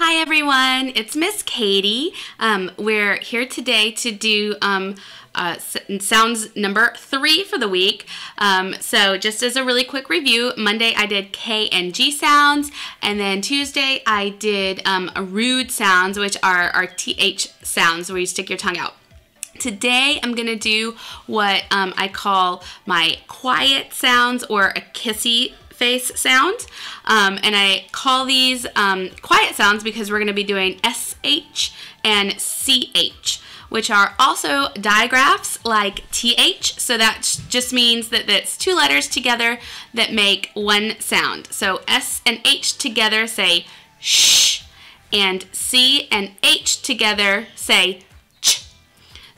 Hi everyone, it's Miss Katie. Um, we're here today to do um, uh, sounds number three for the week. Um, so just as a really quick review, Monday I did K and G sounds, and then Tuesday I did um, rude sounds, which are our TH sounds where you stick your tongue out. Today I'm gonna do what um, I call my quiet sounds or a kissy face sound. Um, and I call these um, quiet sounds because we're going to be doing SH and CH, which are also digraphs like TH. So that just means that that's two letters together that make one sound. So S and H together say shh, and C and H together say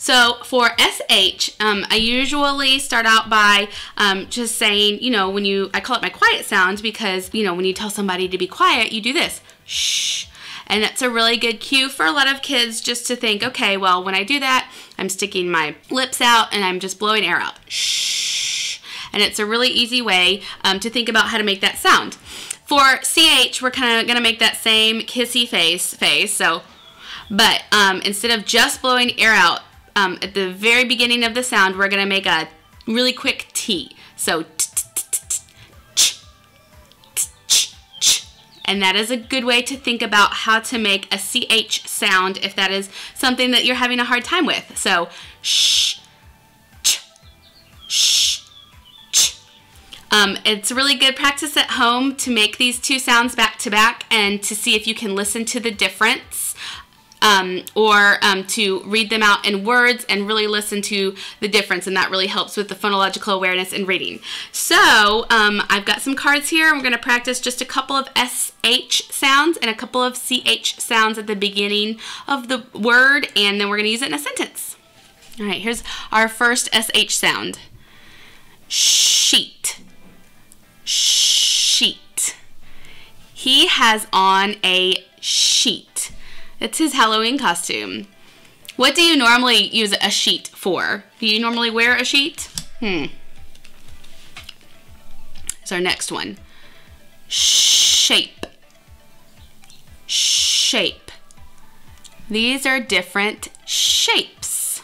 so for SH, um, I usually start out by um, just saying, you know, when you, I call it my quiet sound because, you know, when you tell somebody to be quiet, you do this, shh. And that's a really good cue for a lot of kids just to think, okay, well, when I do that, I'm sticking my lips out and I'm just blowing air out, shh. And it's a really easy way um, to think about how to make that sound. For CH, we're kind of going to make that same kissy face face. So, but um, instead of just blowing air out, um, at the very beginning of the sound, we're going to make a really quick T. So, and that is a good way to think about how to make a CH sound if that is something that you're having a hard time with. So, shh, ch, ch. Um, it's really good practice at home to make these two sounds back to back and to see if you can listen to the difference um, or um, to read them out in words and really listen to the difference and that really helps with the phonological awareness in reading. So um, I've got some cards here. We're going to practice just a couple of SH sounds and a couple of CH sounds at the beginning of the word and then we're going to use it in a sentence. All right, here's our first SH sound. Sheet. Sheet. He has on a sheet. It's his Halloween costume. What do you normally use a sheet for? Do you normally wear a sheet? Hmm. It's our next one. Shape. Shape. These are different shapes.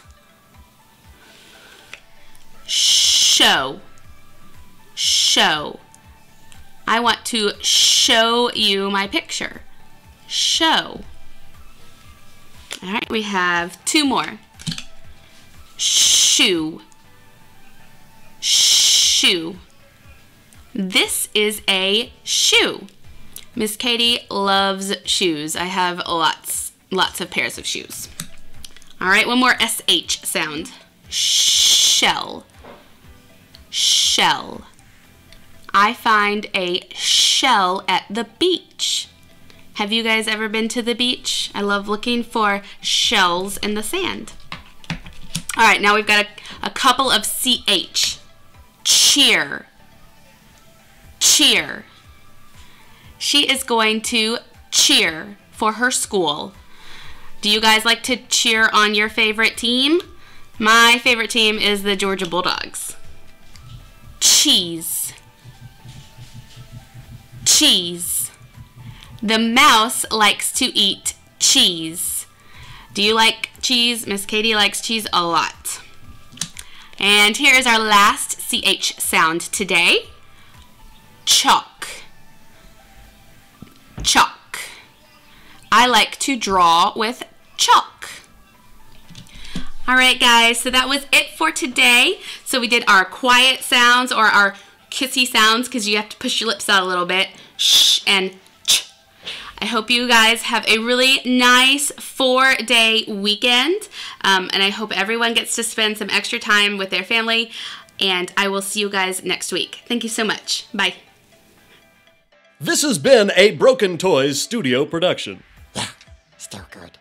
Show. Show. I want to show you my picture. Show. All right, we have two more. Shoe. Shoe. This is a shoe. Miss Katie loves shoes. I have lots, lots of pairs of shoes. All right, one more SH sound. Shell. Shell. I find a shell at the beach. Have you guys ever been to the beach? I love looking for shells in the sand. All right, now we've got a, a couple of CH. Cheer. Cheer. She is going to cheer for her school. Do you guys like to cheer on your favorite team? My favorite team is the Georgia Bulldogs. Cheese. Cheese. The mouse likes to eat cheese. Do you like cheese? Miss Katie likes cheese a lot. And here is our last CH sound today. Chalk. Chalk. I like to draw with chalk. All right, guys, so that was it for today. So we did our quiet sounds or our kissy sounds because you have to push your lips out a little bit. Shh and I hope you guys have a really nice four day weekend. Um, and I hope everyone gets to spend some extra time with their family. And I will see you guys next week. Thank you so much. Bye. This has been a Broken Toys studio production. Yeah, still good.